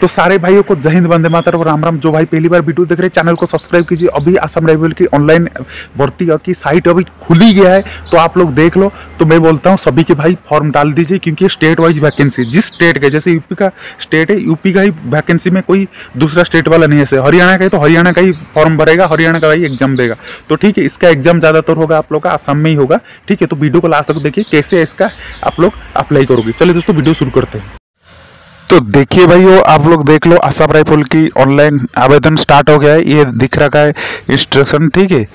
तो सारे भाइयों को जय हिंद, वंदे मातरम और राम राम। जो भाई पहली बार वीडियो देख रहे हैं, चैनल को सब्सक्राइब कीजिए। अभी असम राइफल की ऑनलाइन भर्ती की साइट अभी खुली गया है तो आप लोग देख लो। तो मैं बोलता हूँ, सभी के भाई फॉर्म डाल दीजिए, क्योंकि स्टेट वाइज वैकेंसी जिस स्टेट के, जैसे यूपी का स्टेट है यूपी का ही वैकेंसी में कोई दूसरा स्टेट वाला नहीं है। हरियाणा का है तो हरियाणा का ही फॉर्म भरेगा, हरियाणा का ही एग्ज़ाम देगा। तो ठीक है, इसका एग्ज़ाम ज़्यादातर होगा आप लोग का असम में ही होगा। ठीक है तो वीडियो को लास्ट तक देखिए, कैसे इसका, आप लोग अप्लाई करोगे। चलिए दोस्तों, वीडियो शुरू करते हैं। तो देखिए भाइयों आप लोग देख लो असम राइफल की ऑनलाइन आवेदन स्टार्ट हो गया है। ये दिख रखा है इंस्ट्रक्शन ठीक है?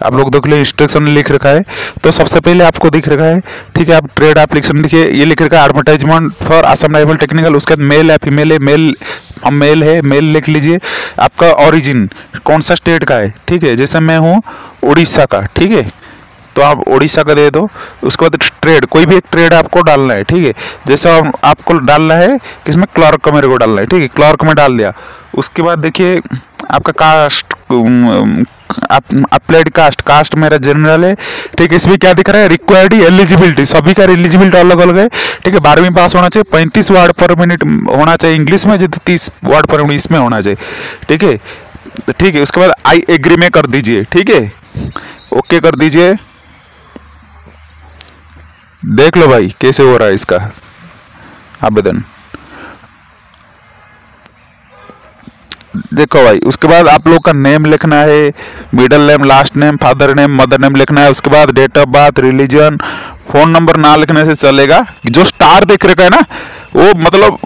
आप लोग देख लो इंस्ट्रक्शन लिख रखा है। तो सबसे पहले आपको दिख रखा है, ठीक है, आप ट्रेड एप्लीकेशन देखिए, ये लिख रखा है advertisement for Assam rifle technical उसके बाद मेल है फीमेल है मेल हम मेल है मेल लिख लीजिए। आपका ओरिजिन कौन सा स्टेट का है, ठीक है? जैसे मैं हूँ, उड़ीसा का, ठीक है? तो आप उड़ीसा का दे दो, उसके बाद ट्रेड, कोई भी एक ट्रेड आपको डालना है, ठीक है? जैसे आपको डालना है किसमें क्लर्क का मेरे को डालना है, ठीक है? क्लर्क में डाल दिया। उसके बाद देखिए, आपका कास्ट अप्लाइड कास्ट कास्ट मेरा जनरल है, ठीक है? इसमें क्या दिख रहा है? रिक्वायर्ड एलिजिबिलिटी, सभी का एलिजिबिलिटी अलग अलग है, ठीक है? बारहवीं पास होना चाहिए, पैंतीस वर्ड पर मिनट होना चाहिए इंग्लिश में जैसे तीस वर्ड पर मिनट इसमें होना चाहिए, ठीक है? ठीक है, उसके बाद आई एग्री में कर दीजिए, ठीक है? ओके कर दीजिए। देख लो भाई, कैसे हो रहा है इसका आवेदन। देखो भाई, उसके बाद आप लोग का नेम लिखना है middle name last name father name mother name लिखना है, उसके बाद date of birth religion phone number ना लिखने से चलेगा। जो स्टार देख रखा है ना, वो मतलब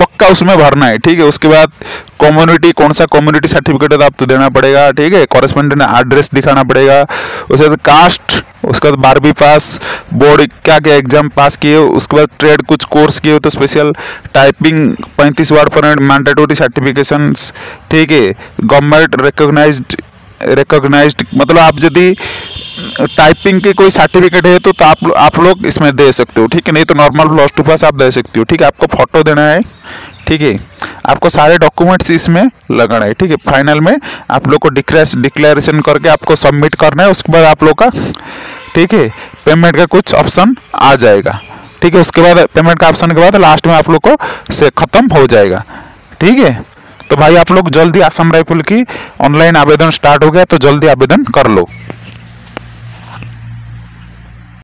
पक्का उसमें भरना है, ठीक है? उसके बाद कम्युनिटी कौन सा कम्युनिटी सर्टिफिकेट है तो आपको देना पड़ेगा, ठीक है? कॉरेस्पेंडेंट एड्रेस दिखाना पड़ेगा, उसके बाद कास्ट उसके बाद बारहवीं पास बोर्ड क्या क्या एग्ज़ाम पास किए उसके बाद ट्रेड कुछ कोर्स किए तो स्पेशल टाइपिंग पैंतीस वर्ड पर मैंडेटोरी सर्टिफिकेशन ठीक है? गवर्नमेंट रिकोगनाइज रिकोगनाइज मतलब आप यदि टाइपिंग के कोई सर्टिफिकेट है तो, तो आप आप लोग इसमें दे सकते हो ठीक है? नहीं तो नॉर्मल प्लस टू पास आप दे सकते हो ठीक है? आपको फ़ोटो देना है ठीक है? आपको सारे डॉक्यूमेंट्स इसमें लगाना है, ठीक है? फाइनल में आप लोग को डिक्लेरेशन करके आपको सबमिट करना है, उसके बाद आप लोग का, ठीक है? पेमेंट का कुछ ऑप्शन आ जाएगा, ठीक है? उसके बाद पेमेंट का ऑप्शन के बाद लास्ट में आप लोग को से ख़त्म हो जाएगा, ठीक है? तो भाई आप लोग जल्दी असम राइफल की ऑनलाइन आवेदन स्टार्ट हो गया तो जल्दी आवेदन कर लो।